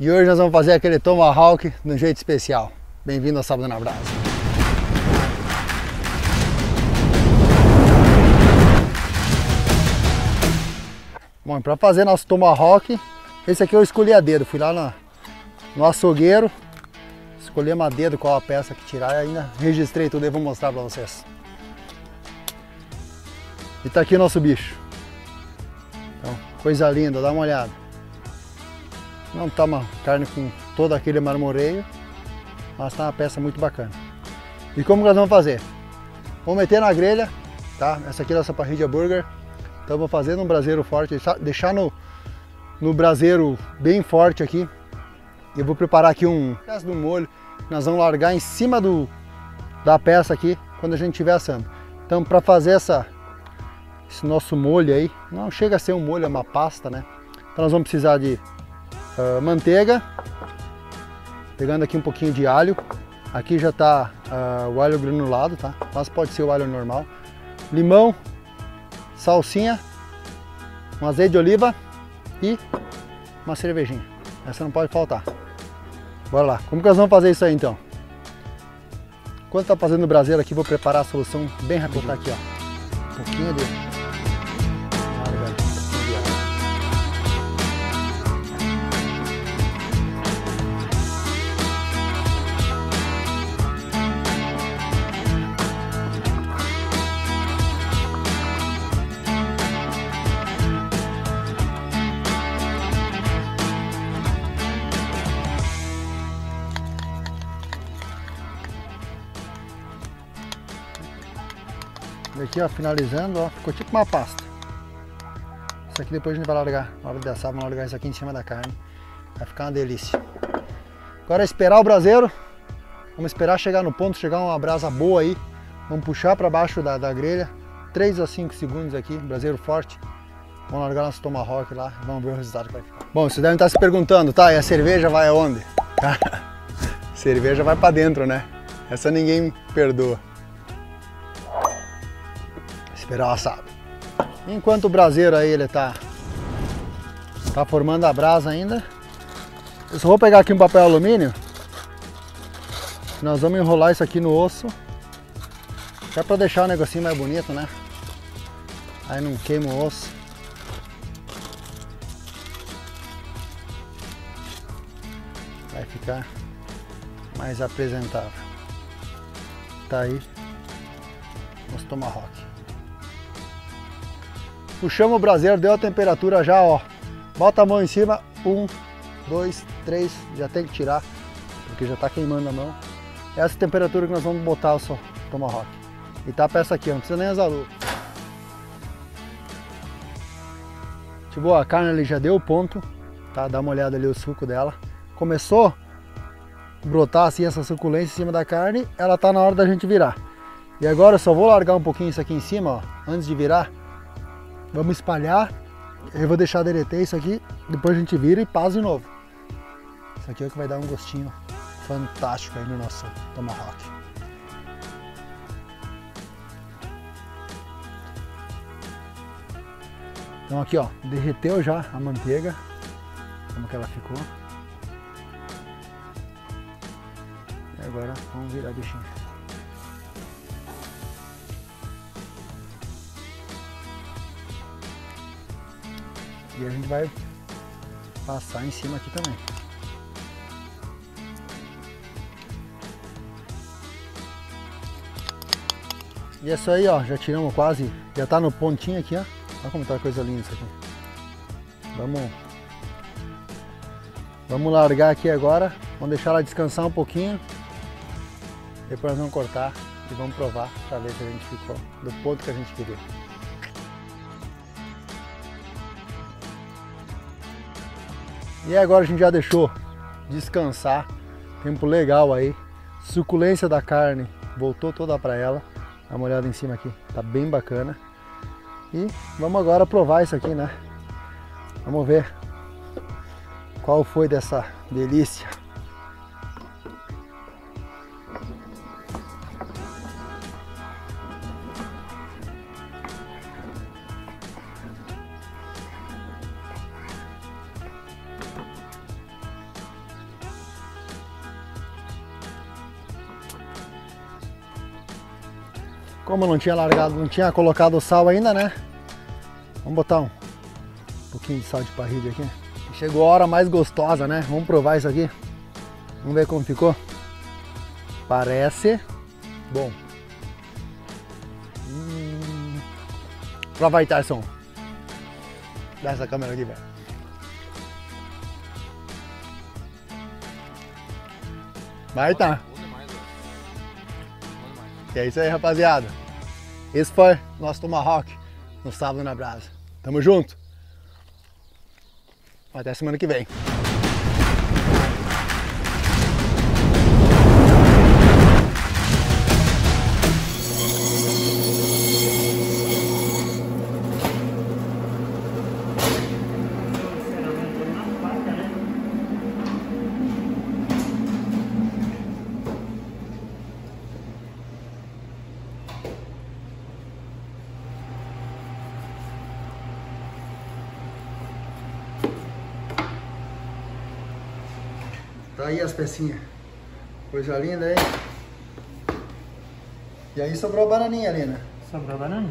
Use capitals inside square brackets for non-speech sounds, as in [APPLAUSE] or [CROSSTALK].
E hoje nós vamos fazer aquele tomahawk de um jeito especial. Bem-vindo ao Sábado na Brasa. Bom, para fazer nosso tomahawk, esse aqui eu escolhi a dedo. Fui lá na, no açougueiro, escolhi a dedo qual a peça que tirar e ainda registrei tudo e vou mostrar para vocês. E tá aqui o nosso bicho. Então, coisa linda, dá uma olhada. Não tá uma carne com todo aquele marmoreio, mas tá uma peça muito bacana. E como nós vamos fazer? Vamos meter na grelha, tá? Essa aqui é a nossa parrilha burger. Então vou fazer num braseiro forte, deixar no, no braseiro bem forte aqui. E vou preparar aqui um pedaço do molho. Nós vamos largar em cima do, da peça aqui quando a gente estiver assando. Então para fazer essa, esse nosso molho aí, não chega a ser um molho, é uma pasta, né? Então nós vamos precisar de uh, manteiga, pegando aqui um pouquinho de alho. Aqui já está uh, o alho granulado, tá? Mas pode ser o alho normal. Limão, salsinha, um azeite de oliva e uma cervejinha. Essa não pode faltar. Bora lá. Como que nós vamos fazer isso aí então? Enquanto tá fazendo o braseiro aqui, vou preparar a solução bem. Vou botar aqui, ó. Um pouquinho E aqui, ó, finalizando, ó, ficou tipo uma pasta. Isso aqui depois a gente vai largar, na hora de assar, vamos largar isso aqui em cima da carne. Vai ficar uma delícia. Agora é esperar o braseiro. Vamos esperar chegar no ponto, chegar uma brasa boa aí. Vamos puxar para baixo da, da grelha. 3 a 5 segundos aqui, braseiro forte. Vamos largar nosso tomahawk lá vamos ver o resultado que vai ficar. Bom, vocês devem estar se perguntando, tá? E a cerveja vai aonde? [LAUGHS] cerveja vai para dentro, né? Essa ninguém perdoa esperar o assado. Enquanto o braseiro aí ele tá, tá formando a brasa ainda, eu só vou pegar aqui um papel alumínio. Nós vamos enrolar isso aqui no osso. Até para deixar o negocinho mais bonito, né? Aí não queima o osso. Vai ficar mais apresentável. Tá aí nosso tomahawk. Puxamos o braseiro, deu a temperatura já, ó. Bota a mão em cima, um, dois, três, já tem que tirar, porque já tá queimando a mão. Essa temperatura que nós vamos botar o tomahawk. E tá a peça aqui, ó, não precisa nem usar. Tipo, a carne ali já deu o ponto, tá? Dá uma olhada ali o suco dela. Começou a brotar assim essa suculência em cima da carne, ela tá na hora da gente virar. E agora eu só vou largar um pouquinho isso aqui em cima, ó, antes de virar, Vamos espalhar. Eu vou deixar derreter isso aqui, depois a gente vira e passa de novo. Isso aqui é o que vai dar um gostinho fantástico aí no nosso tomahawk. Então aqui ó, derreteu já a manteiga, como que ela ficou. E agora vamos virar bichinho. E a gente vai passar em cima aqui também. E é isso aí, ó, já tiramos quase, já tá no pontinho aqui, ó. Olha como tá coisa linda isso aqui. Vamos, vamos largar aqui agora, vamos deixar ela descansar um pouquinho. Depois nós vamos cortar e vamos provar para ver se a gente ficou do ponto que a gente queria. E agora a gente já deixou descansar, tempo legal aí, suculência da carne voltou toda para ela, dá uma olhada em cima aqui, tá bem bacana. E vamos agora provar isso aqui, né? Vamos ver qual foi dessa delícia. Como eu não tinha largado, não tinha colocado o sal ainda, né? Vamos botar um pouquinho de sal de parrilha aqui. Chegou a hora mais gostosa, né? Vamos provar isso aqui. Vamos ver como ficou. Parece bom. Hum. Prova aí, Tyson. Dá essa câmera aqui, velho. Vai tá. É isso aí, rapaziada. Esse foi nosso Tomahawk no sábado na brasa. Tamo junto. Até semana que vem. Tá aí as pecinhas. Coisa linda, hein? E aí sobrou a bananinha ali, né? Sobrou banana?